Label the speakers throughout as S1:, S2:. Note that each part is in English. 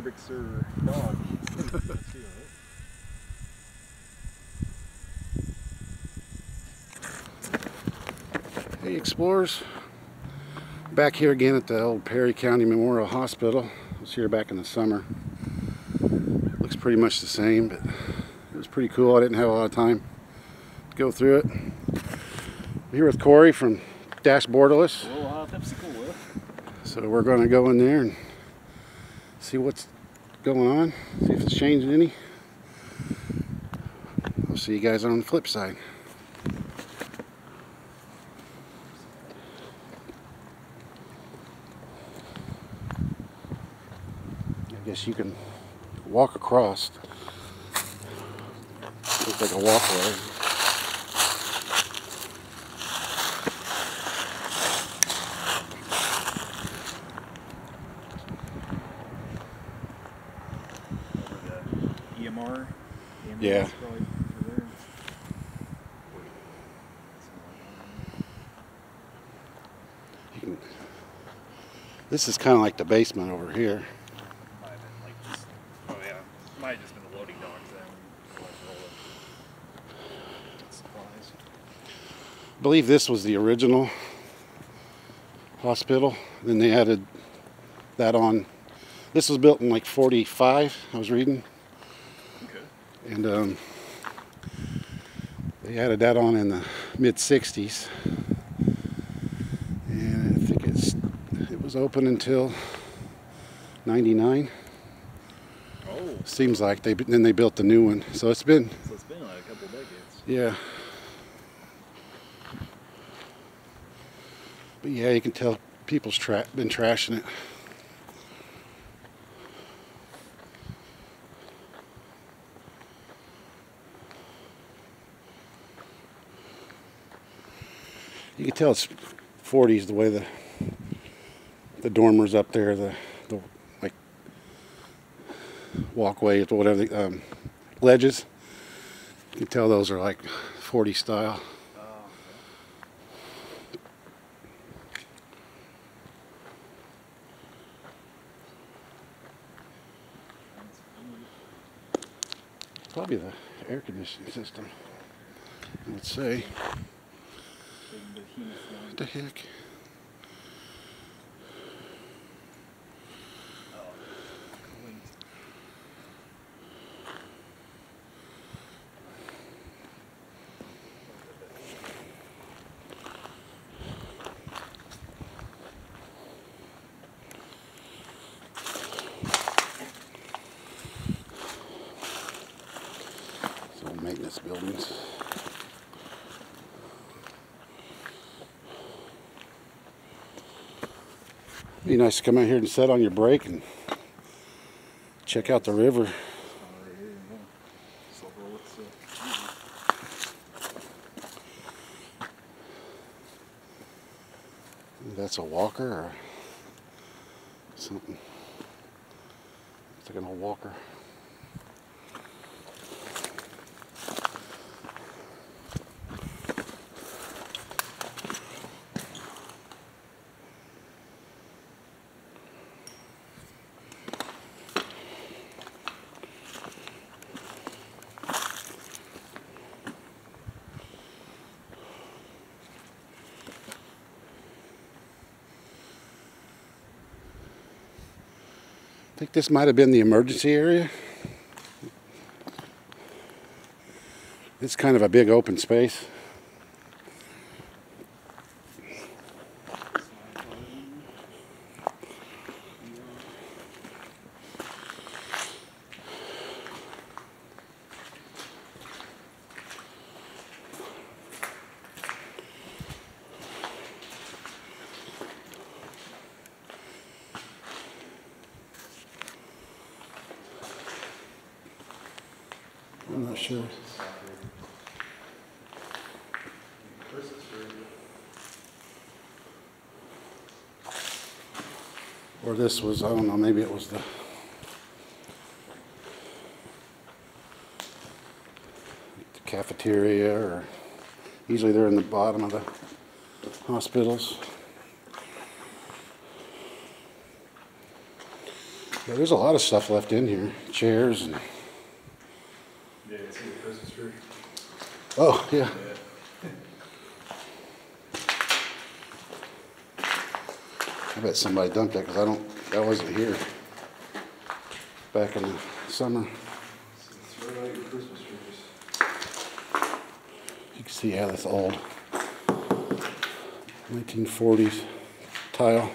S1: Orbixer dog.
S2: Hey explorers, back here again at the old Perry County Memorial Hospital. I was here back in the summer. Looks pretty much the same, but it was pretty cool. I didn't have a lot of time to go through it. I'm here with Corey from Dash Borderless.
S1: Well, uh, Pepsi Cola.
S2: So we're going to go in there and see what's going on, see if it's changing any. I'll see you guys on the flip side. I guess you can walk across. Looks like a walkway. Yeah. can, this is kind of like the basement over here. I believe this was the original hospital. Then they added that on. This was built in like 45, I was reading. And um, they added that on in the mid 60s. And I think it's it was open until 99.
S1: Oh,
S2: Seems like they then they built the new one. So it's been
S1: so it's been like a couple decades.
S2: Yeah. But yeah, you can tell people's tra- been trashing it. You can tell it's 40s the way the the dormers up there, the the like walkway or whatever, the, um, ledges. You can tell those are like 40 style. Probably the air conditioning system. Let's say. The heck? Maintenance buildings. Be nice to come out here and sit on your break and check out the river. That's a walker or something. It's like an old walker. I think this might have been the emergency area. It's kind of a big open space. I'm not sure. Or this was, I don't know, maybe it was the. the cafeteria, or usually they're in the bottom of the hospitals. Yeah, there's a lot of stuff left in here. Chairs and
S1: Yeah, see the Christmas tree?
S2: Oh yeah. I bet somebody dumped that because I don't. I wasn't here back in the summer. You can see how that's old. 1940s tile.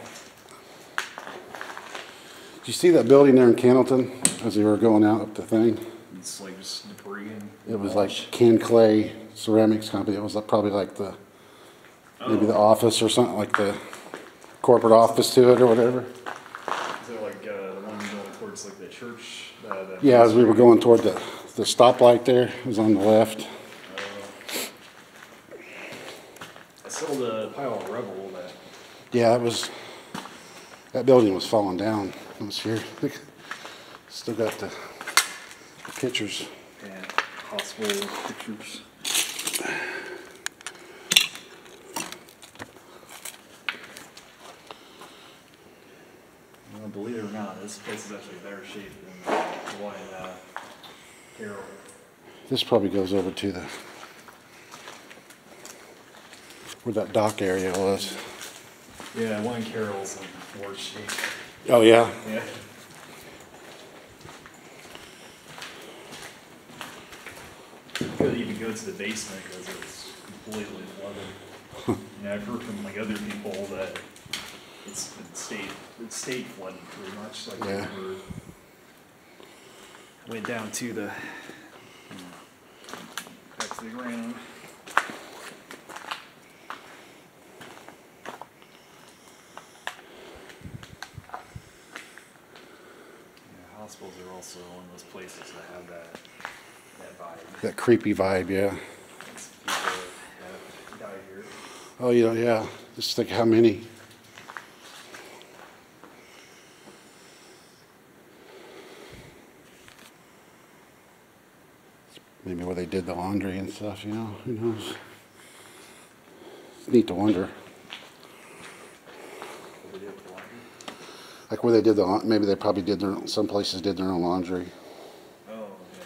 S2: Did you see that building there in Cannelton as we were going out up the thing?
S1: It's like just debris and.
S2: It was like Ken Clay Ceramics Company. It was like probably like the, maybe the office or something, like the corporate office to it or whatever.
S1: Is it like, uh, the one going towards like the church? uh, the-
S2: Yeah, as we were going toward the, the stoplight there, it was on the left.
S1: I saw the pile of rubble that,
S2: Yeah, it was, that building was falling down. I was here. Still got the pictures.
S1: Yeah, hospital pictures. Well, believe it or not, this place is actually better shape than the one in, uh, Carroll.
S2: This probably goes over to the, where that dock area was.
S1: Yeah, one in Carroll's in worse shape.
S2: Oh, yeah?
S1: Yeah. Couldn't even go to the basement because it's completely flooded. And I've heard from like other people that it's been stayed, it's stayed flooded pretty much, like
S2: Yeah.
S1: went down to the, back to the ground. Yeah, hospitals are also one of those places that have that, that vibe.
S2: That creepy vibe, yeah.
S1: It's people that have died here.
S2: Oh, yeah, yeah. Just think how many. Maybe where they did the laundry and stuff, you know? Who knows? It's neat to wonder. Like where they did the, maybe they probably did their, some places did their own laundry.
S1: Oh, yeah.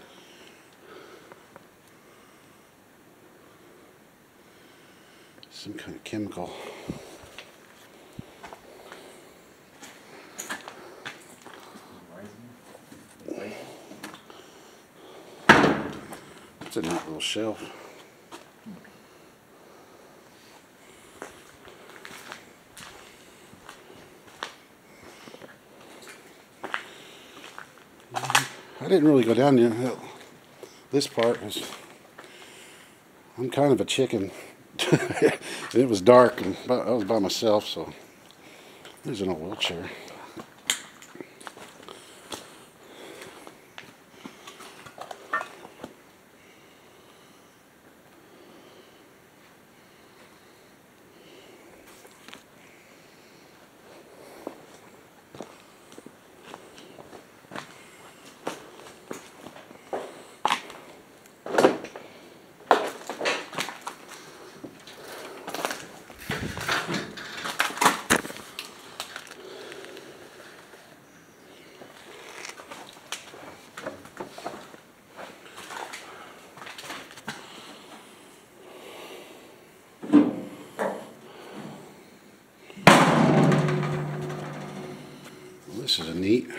S2: Some chemical. It's in that little shelf. I didn't really go down there. This part was. I'm kind of a chicken. it was dark and I was by myself, so there's an old wheelchair. Well, this is a neat.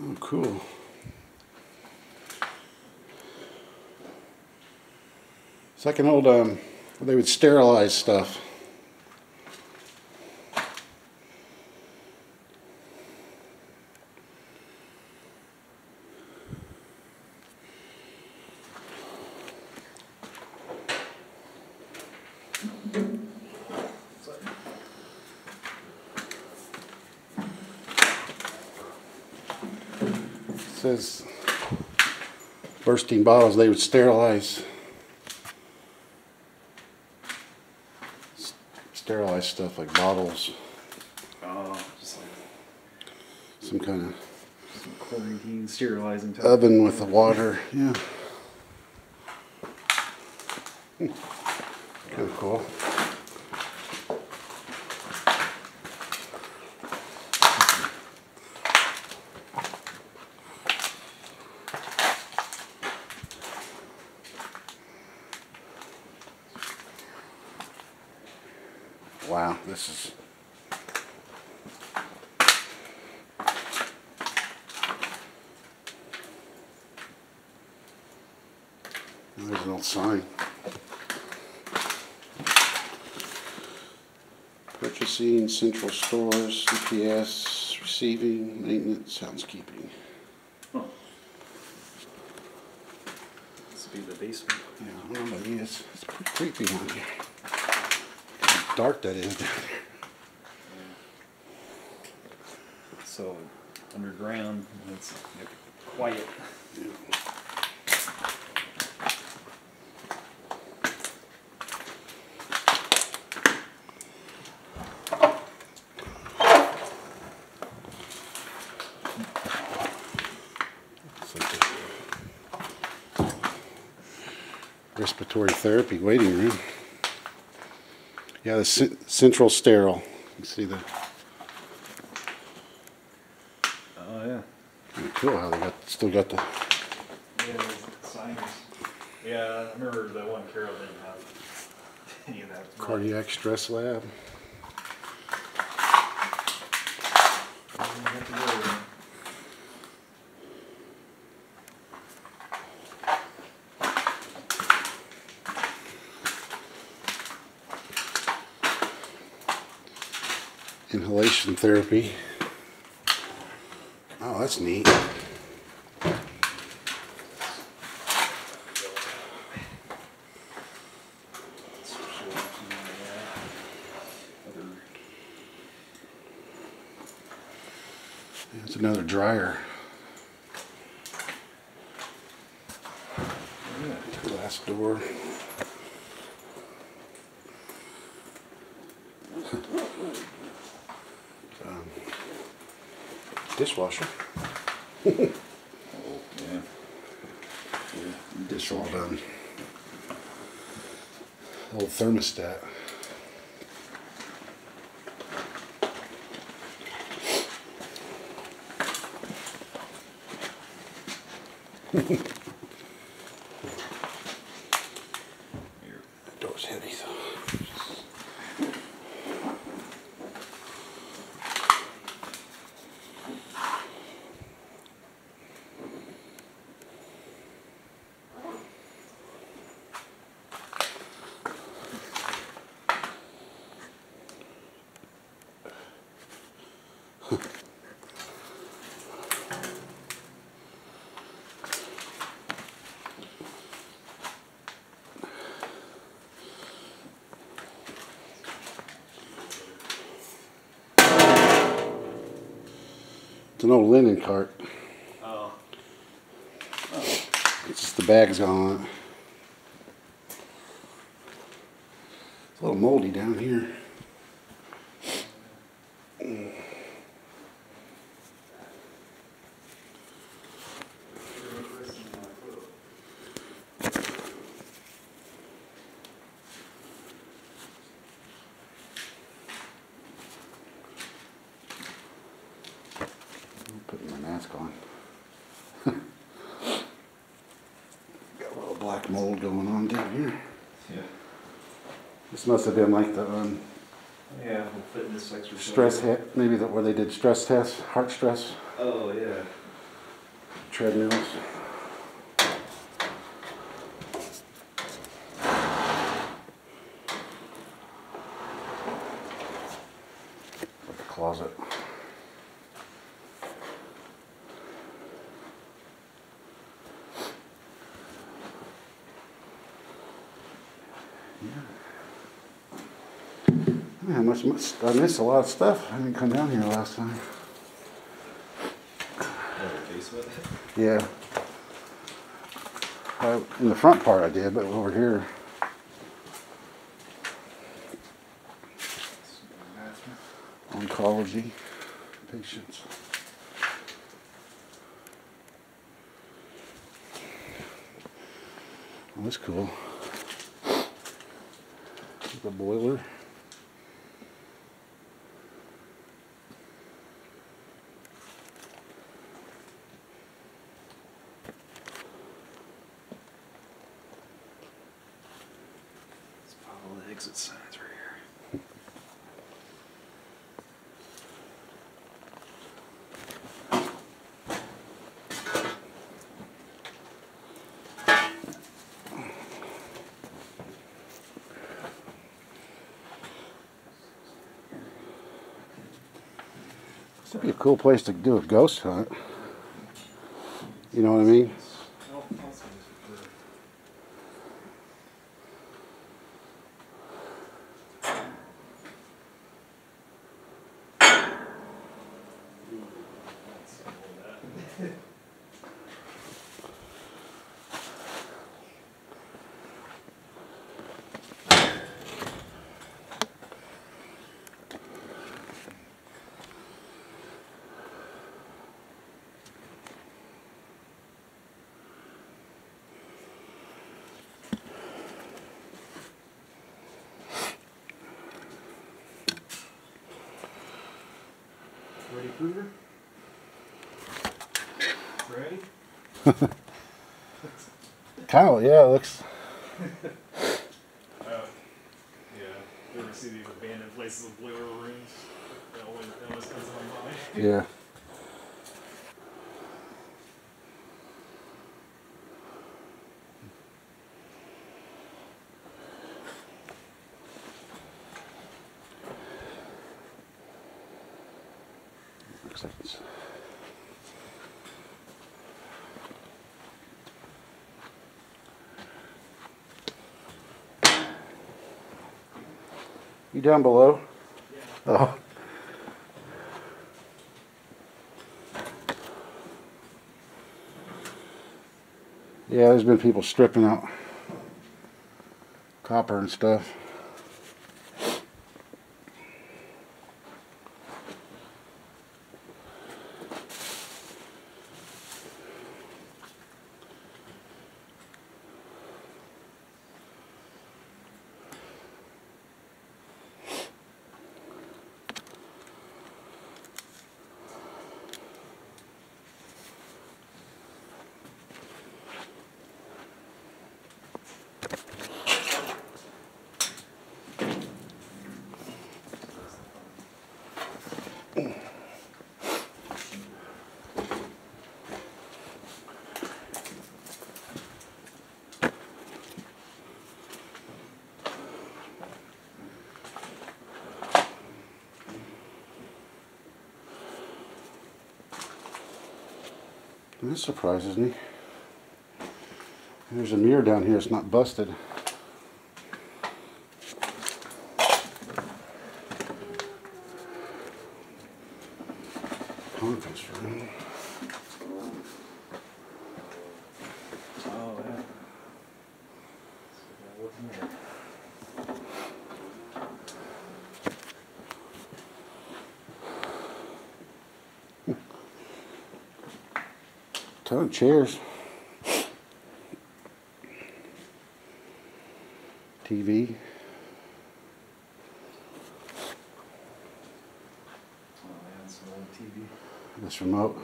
S2: Oh, cool. It's like an old, um, they would sterilize stuff. It bursting bottles, they would sterilize. Sterilize stuff like bottles,
S1: Oh, just like
S2: some kind of
S1: some quarantine sterilizing type.
S2: oven with the water, yeah. Kind of cool. This is. There's an old sign. Purchasing, central stores, CPS, receiving, maintenance, housekeeping.
S1: Huh. This would be the basement.
S2: Yeah, I don't know what it is. It's pretty creepy down here. Dark that is down there.
S1: So underground, it's quiet.
S2: Respiratory therapy waiting room. Yeah, the central sterile. You see the
S1: Oh, yeah.
S2: pretty cool how they got still got the
S1: Yeah, signers. Yeah, I remember that one Carroll didn't have any of that.
S2: cardiac stress lab.
S1: You have to go there.
S2: Inhalation therapy. Oh, that's neat. It's another dryer. Glass door. Um, Dishwasher.
S1: Yeah.
S2: Dish all done. Old thermostat.
S1: Here.
S2: That door's heavy though. It's an old linen cart.
S1: Oh.
S2: It's just the bag's on it. It's a little moldy down here. I'm putting my mask on. Got a little black mold going on down here.
S1: Yeah.
S2: This must have been like the um,
S1: Yeah, the fitness exercise.
S2: stress hit, maybe the, where they did stress tests, heart stress,
S1: Oh, yeah.
S2: treadmills. Like a closet. Yeah, much, much, I missed a lot of stuff. I didn't come down here last time. Yeah. I, in the front part I did, but over here, oncology patients. Well, that's cool. The boiler. This would be a cool place to do a ghost hunt. You know what I mean?
S3: Ready, Ready?
S2: Kind of, yeah, it looks.
S3: Uh, yeah. You ever see these abandoned places with boiler rooms? That always, that always comes to my mind.
S2: Yeah. Looks like it's. You down below? Oh. Yeah, there's been people stripping out copper and stuff. This surprises me. There's a mirror down here, it's not busted. Conference room.
S1: Oh, yeah.
S2: Ton of chairs. TV.
S1: Oh, man, an old TV.
S2: This remote.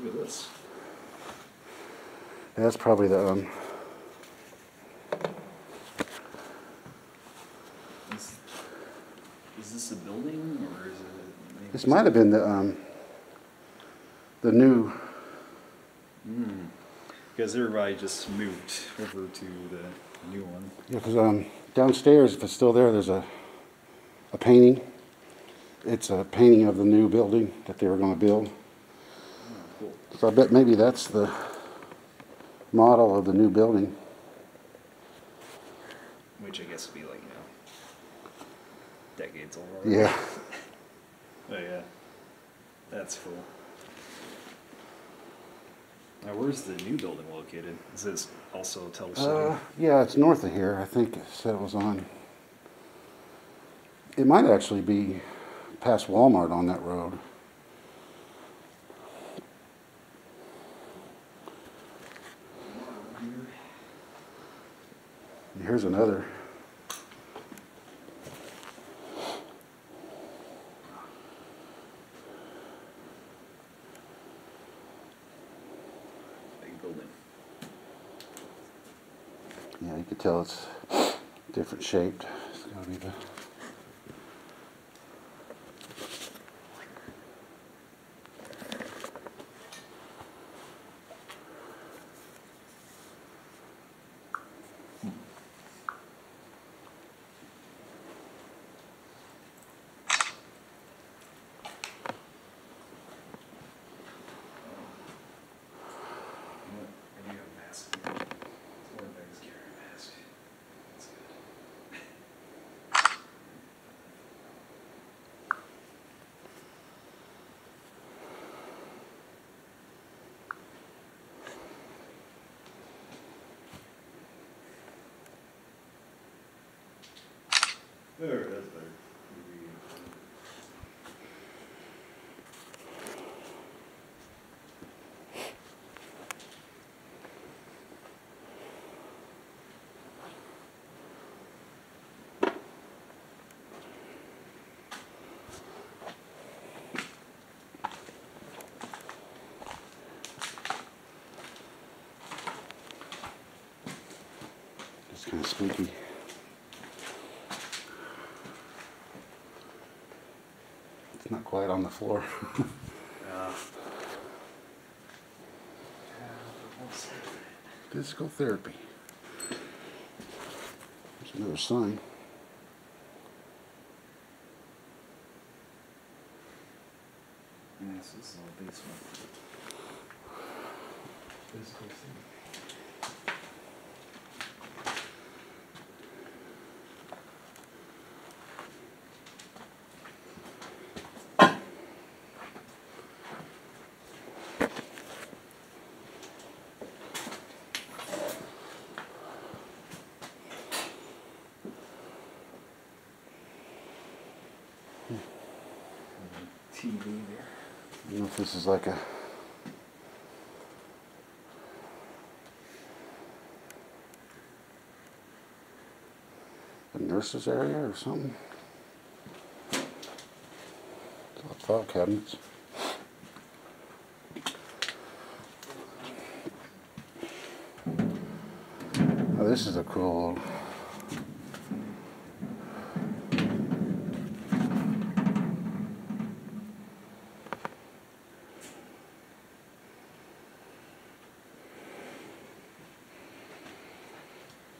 S1: Look at this.
S2: That's probably the um,
S1: Is, is this a building or is it? maybe
S2: This might have been the um, the new.
S1: Hmm. Because everybody just moved over to the new one.
S2: Yeah, because um, downstairs, if it's still there, there's a a painting. It's a painting of the new building that they were going to build.
S1: Oh, cool.
S2: So I bet maybe that's the model of the new building.
S1: Which I guess would be like, you know, decades old. already.
S2: Yeah.
S1: Oh, yeah. That's cool. Now, where's the new building located? Is this also City?
S2: Uh, yeah, it's north of here. I think it said it was on. It might actually be past Walmart on that road. Here's another Tell it's different shaped. It's gotta be the.
S1: I do have a mask. Four bags carry a mask. That's good. There, that's better.
S2: It's kind of spooky. Quite on the floor. Physical therapy. There's another sign.
S1: Yeah, so this is all basement. Physical thing. TV there.
S2: I don't know if this is like a. A nurse's area or something. File cabinets. This is a cool.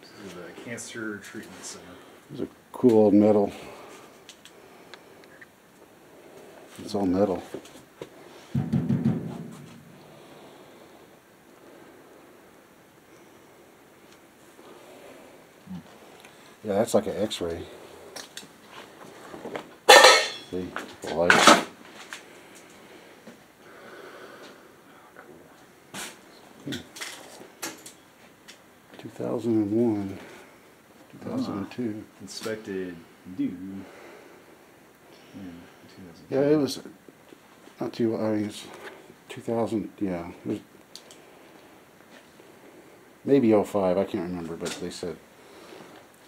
S1: This is the cancer treatment center.
S2: It's a cool old metal. It's all metal. Yeah, that's like an X-ray. See the light. Two thousand and one. Two thousand and two.
S1: Inspected due. in 2002.
S2: Yeah, it was not too. I mean, it's two thousand. Yeah, it was maybe 05, I can't remember, but they said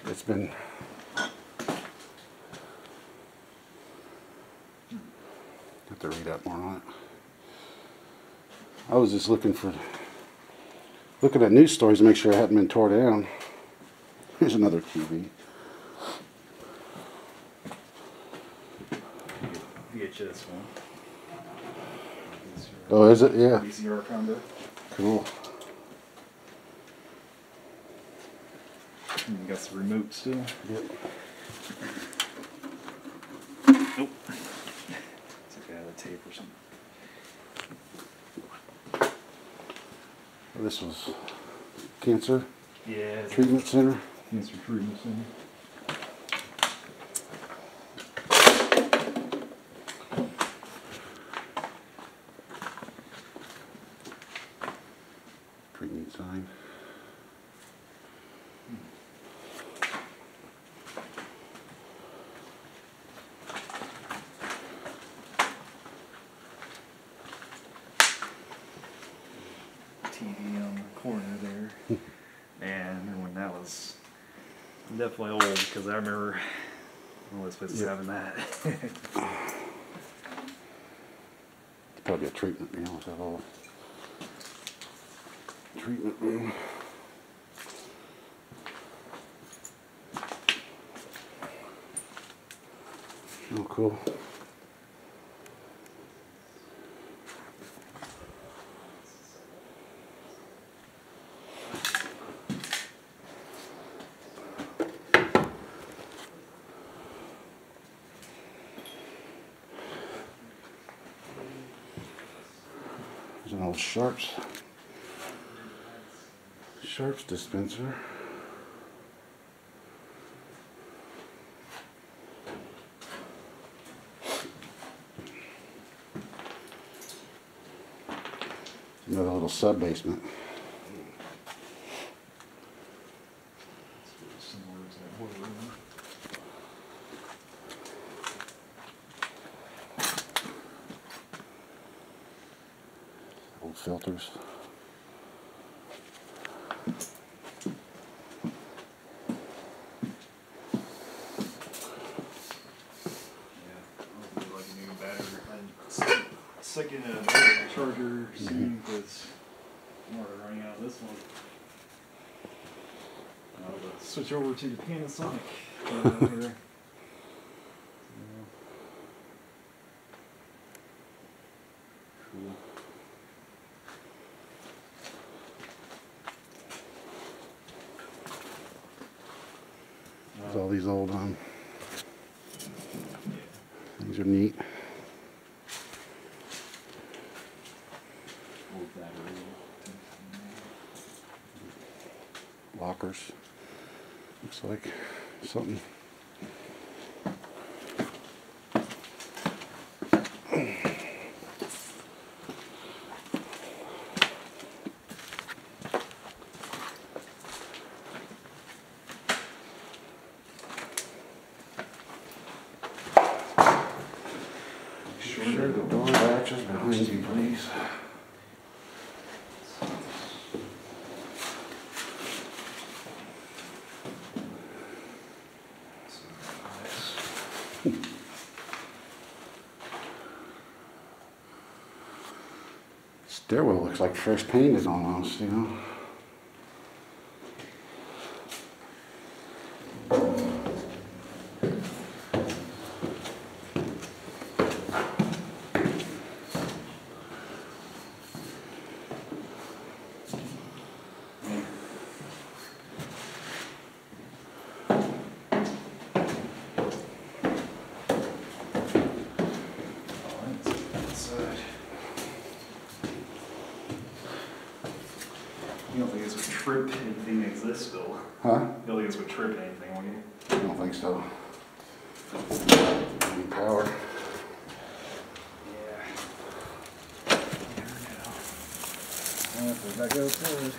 S2: it's been. Have to read up more on it. I was just looking for, looking at news stories to make sure it hadn't been tore down. Here's another TV.
S1: VHS one.
S2: Oh, is it? Yeah.
S1: VCR combo.
S2: Cool.
S1: And you got the remote still.
S2: Yep.
S1: Nope. It's like I had a tape or something.
S2: This was cancer
S1: Yeah.
S2: treatment center.
S1: Cancer treatment center. that.
S2: it's probably a treatment room with a. Treatment room. Oh, cool. Old Sharps. Sharps dispenser. Another little sub basement.
S1: Similar to that boiler room.
S2: Old filters.
S1: Yeah, hopefully like a new battery, and s- second uh, battery charger soon, cause I'm already running out of this one. I'll uh, switch over to the Panasonic. uh, here. Cool.
S2: There's all these old um
S1: Yeah.
S2: these are neat.
S1: Old battery.
S2: Lockers. Looks like something. Sure, the door latches behind you, please. Stairwell looks like fresh painted almost, you know.
S1: You don't think this would trip anything that exists still?
S2: Huh?
S1: You don't think this would trip anything, would you?
S2: I don't think so. Need power.
S1: Yeah. Never know. Yeah, that goes forward.